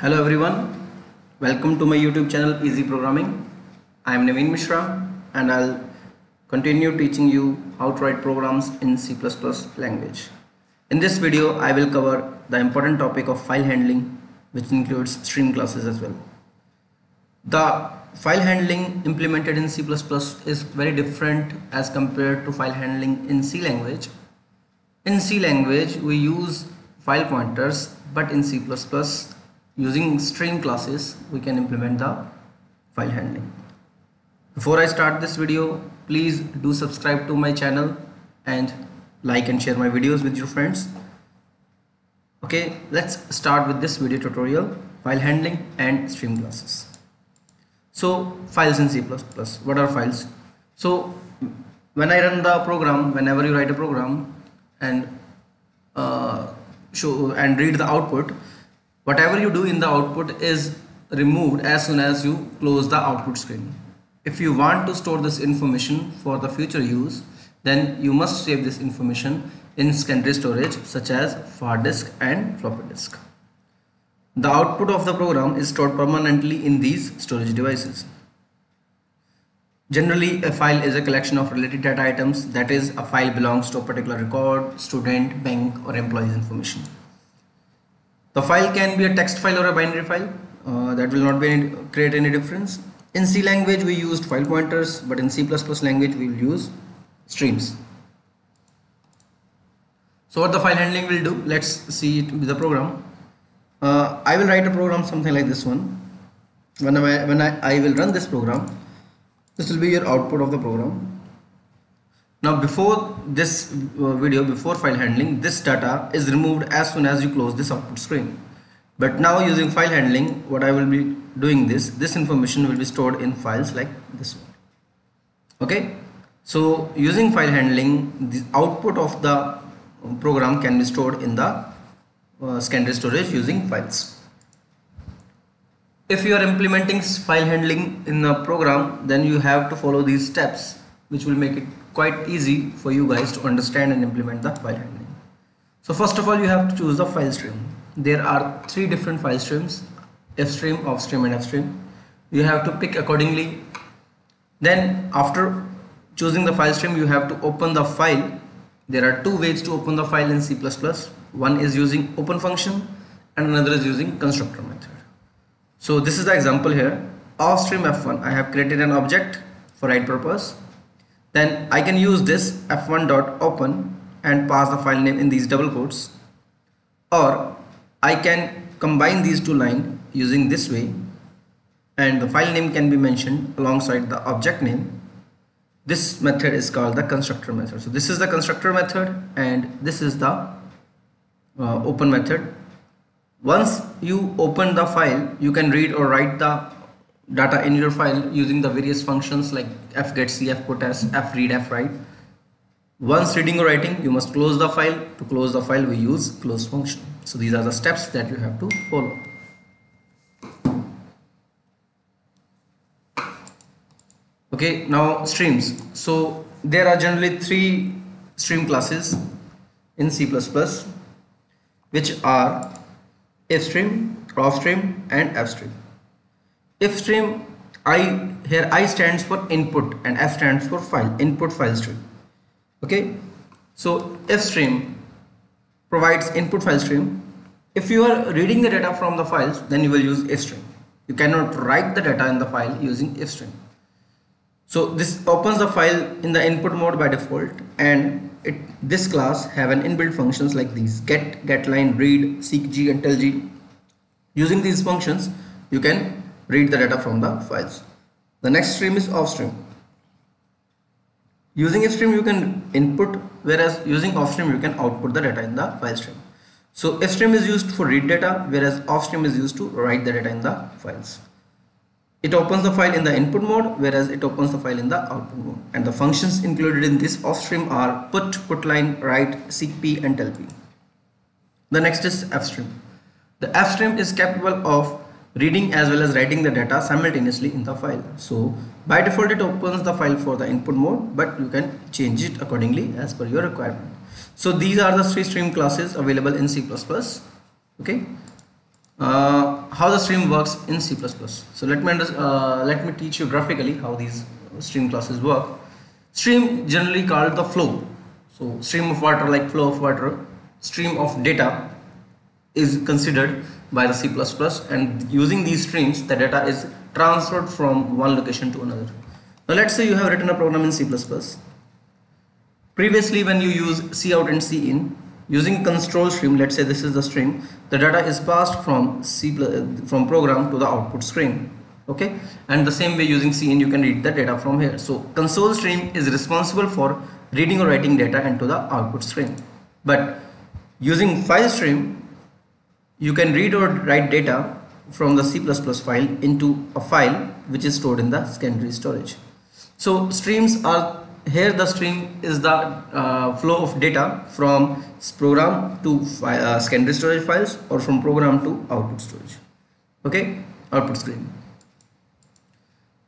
Hello everyone, welcome to my YouTube channel Easy Programming. I am Naveen Mishra and I'll continue teaching you how to write programs in C++ language. In this video, I will cover the important topic of file handling which includes stream classes as well. The file handling implemented in C++ is very different as compared to file handling in C language. In C language, we use file pointers but in C++ using stream classes we can implement the file handling. Before I start this video please do subscribe to my channel and like and share my videos with your friends. Okay let's start with this video tutorial file handling and stream classes. So files in C++ what are files? So when I run the program whenever you write a program and uh, show and read the output whatever you do in the output is removed as soon as you close the output screen if you want to store this information for the future use then you must save this information in secondary storage such as hard disk and floppy disk the output of the program is stored permanently in these storage devices Generally, a file is a collection of related data items. That is, a file belongs to a particular record, student, bank, or employee's information. The file can be a text file or a binary file. Uh, that will not be any, create any difference. In C language, we used file pointers, but in C++ language, we will use streams. So what the file handling will do, let's see it with the program. Uh, I will write a program something like this one. When I, when I, I will run this program, this will be your output of the program now before this uh, video before file handling this data is removed as soon as you close this output screen. But now using file handling what I will be doing this this information will be stored in files like this one. Okay? So using file handling the output of the program can be stored in the uh, secondary storage using files. If you are implementing file handling in a program then you have to follow these steps which will make it quite easy for you guys to understand and implement the file handling. So first of all you have to choose the file stream. There are three different file streams f stream ofstream and f stream. You have to pick accordingly. Then after choosing the file stream you have to open the file. There are two ways to open the file in C++ one is using open function and another is using constructor method. So this is the example here. Ofstream f1 I have created an object for write purpose then I can use this f1 dot open and pass the file name in these double quotes. Or I can combine these two lines using this way and the file name can be mentioned alongside the object name. This method is called the constructor method. So this is the constructor method and this is the uh, open method. Once you open the file you can read or write the data in your file using the various functions like fgetc fputs fread fwrite once reading or writing you must close the file. To close the file we use close function. So these are the steps that you have to follow. Okay now streams. So there are generally three stream classes in C++ which are if stream, stream and F stream. If stream I here I stands for input and F stands for file input file stream. Okay, so if stream provides input file stream. If you are reading the data from the files, then you will use if stream. You cannot write the data in the file using if stream. So this opens the file in the input mode by default and it this class have an inbuilt functions like these get getline read seek g and g using these functions you can read the data from the files. The next stream is ofstream. Using if stream you can input whereas using ofstream you can output the data in the file stream. So if stream is used for read data whereas ofstream is used to write the data in the files. It opens the file in the input mode whereas it opens the file in the output mode. And the functions included in this ofstream are put, put line, write, seek p and tell p. The next is f stream. The f stream is capable of reading as well as writing the data simultaneously in the file. So by default it opens the file for the input mode but you can change it accordingly as per your requirement. So these are the three stream classes available in C++. Okay. Uh, how the stream works in C++. So let me uh, let me teach you graphically how these stream classes work. Stream generally called the flow. So stream of water like flow of water, stream of data is considered by the C++ and using these streams the data is transferred from one location to another. Now let's say you have written a program in C++. Previously when you use cout and cin using control stream let's say this is the stream the data is passed from C from program to the output screen okay and the same way using cin you can read the data from here so console stream is responsible for reading or writing data into the output stream but using file stream you can read or write data from the C++ file into a file which is stored in the secondary storage. So streams are here the stream is the uh, flow of data from program to uh, secondary storage files or from program to output storage. Okay? Output screen.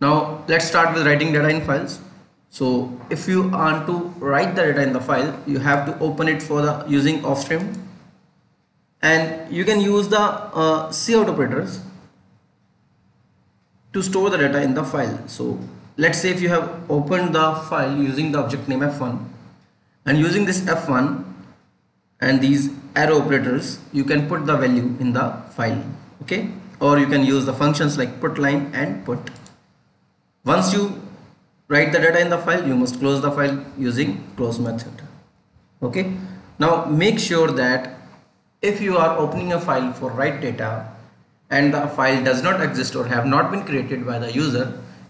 Now let's start with writing data in files. So if you want to write the data in the file you have to open it for the using stream and you can use the uh, cout operators to store the data in the file. So let's say if you have opened the file using the object name f1 and using this f1 and these arrow operators you can put the value in the file okay? Or you can use the functions like put line and put. Once you write the data in the file you must close the file using close method okay? Now make sure that if you are opening a file for write data and the file does not exist or have not been created by the user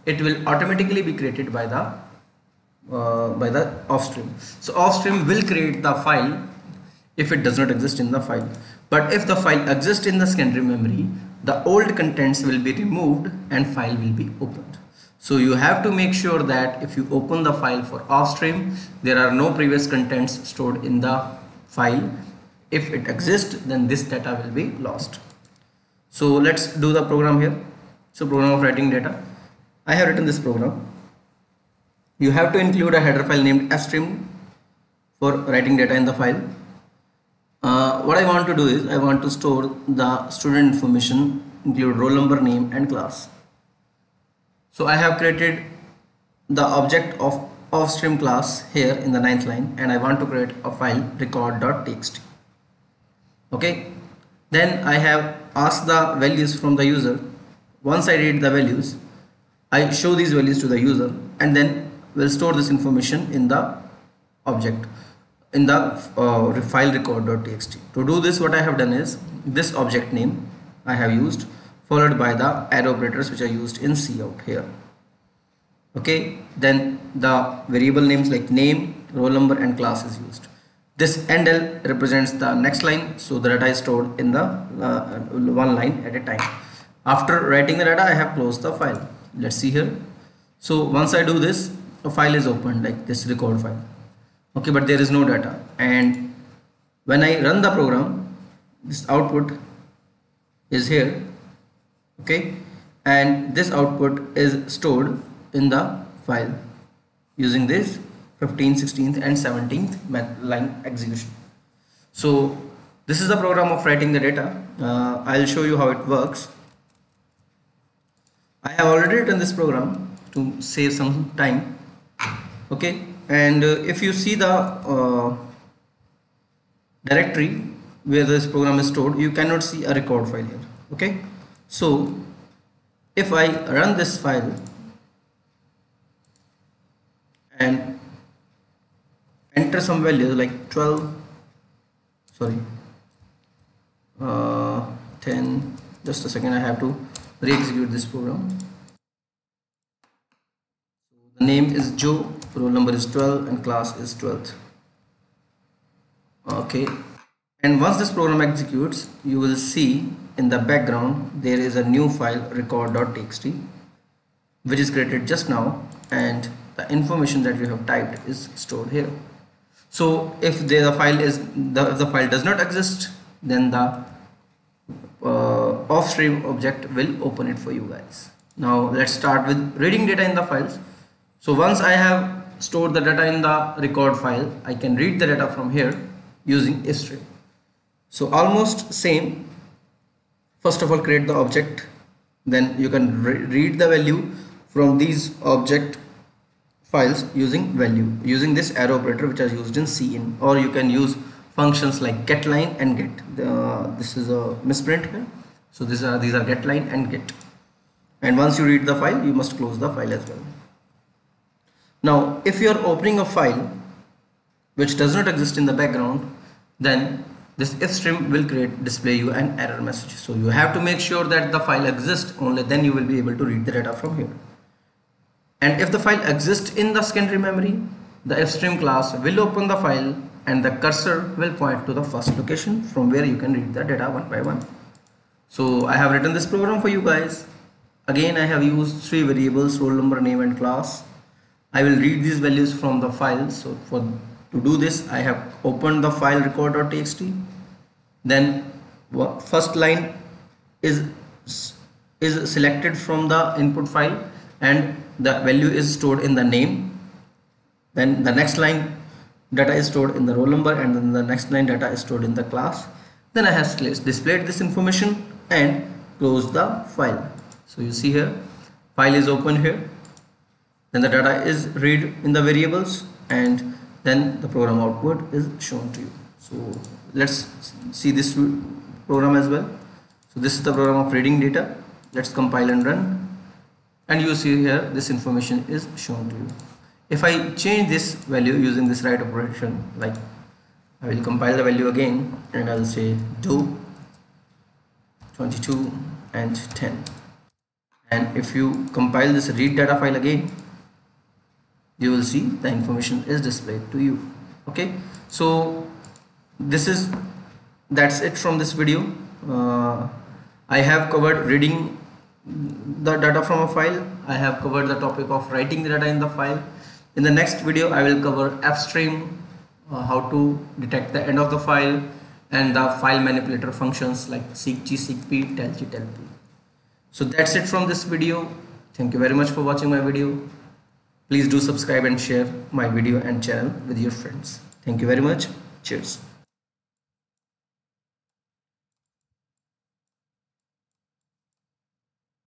it will automatically be created by the uh, by the ofstream so ofstream will create the file if it does not exist in the file. But if the file exists in the secondary memory the old contents will be removed and file will be opened. So you have to make sure that if you open the file for ofstream there are no previous contents stored in the file if it exists then this data will be lost. So let's do the program here. So program of writing data. I have written this program. You have to include a header file named fstream for writing data in the file. Uh, what I want to do is I want to store the student information include roll number name and class. So I have created the object of ofstream class here in the ninth line and I want to create a file record.txt okay? Then I have asked the values from the user. Once I read the values I show these values to the user and then we'll store this information in the object in the uh, file record.txt to do this what I have done is this object name I have used followed by the arrow operators which are used in cout here. Okay? Then the variable names like name roll number and class is used this endl represents the next line, so the data is stored in the uh, one line at a time. After writing the data, I have closed the file. Let's see here. So once I do this, a file is opened like this record file. Okay, but there is no data. And when I run the program, this output is here. Okay, and this output is stored in the file using this 15th 16th and 17th line execution. So this is the program of writing the data. Uh, I'll show you how it works. I have already written this program to save some time okay? And uh, if you see the uh, directory where this program is stored you cannot see a record file here okay? So if I run this file and enter some values like 12 sorry. Uh, 10 just a second I have to re-execute this program. The name is Joe roll number is 12 and class is 12th okay. And once this program executes you will see in the background there is a new file record.txt which is created just now and the information that you have typed is stored here so if the file is the, the file does not exist then the uh, ofstream object will open it for you guys. Now let's start with reading data in the files. So once I have stored the data in the record file I can read the data from here using a stream. So almost same. First of all create the object. Then you can re read the value from these object files using value using this arrow operator which is used in cin or you can use functions like getLine and get. The, this is a misprint here. So these are these are getLine and get. And once you read the file you must close the file as well. Now if you are opening a file which does not exist in the background then this if stream will create display you an error message. So you have to make sure that the file exists. Only then you will be able to read the data from here and if the file exists in the secondary memory the fstream class will open the file and the cursor will point to the first location from where you can read the data one by one. So I have written this program for you guys. Again I have used three variables roll number name and class. I will read these values from the file. So for to do this I have opened the file record.txt then first line is is selected from the input file. And the value is stored in the name then the next line data is stored in the roll number and then the next line data is stored in the class. Then I have displayed this information and close the file. So you see here file is open here. Then the data is read in the variables and then the program output is shown to you. So let's see this program as well. So this is the program of reading data. Let's compile and run and you see here this information is shown to you. If I change this value using this write operation like I will compile the value again and I'll say do 22 and 10 and if you compile this read data file again you will see the information is displayed to you. Okay? So this is that's it from this video. Uh, I have covered reading the data from a file I have covered the topic of writing the data in the file in the next video I will cover fstream uh, how to detect the end of the file and the file manipulator functions like seekg seekp tellg tellp so that's it from this video thank you very much for watching my video Please do subscribe and share my video and channel with your friends. Thank you very much. Cheers.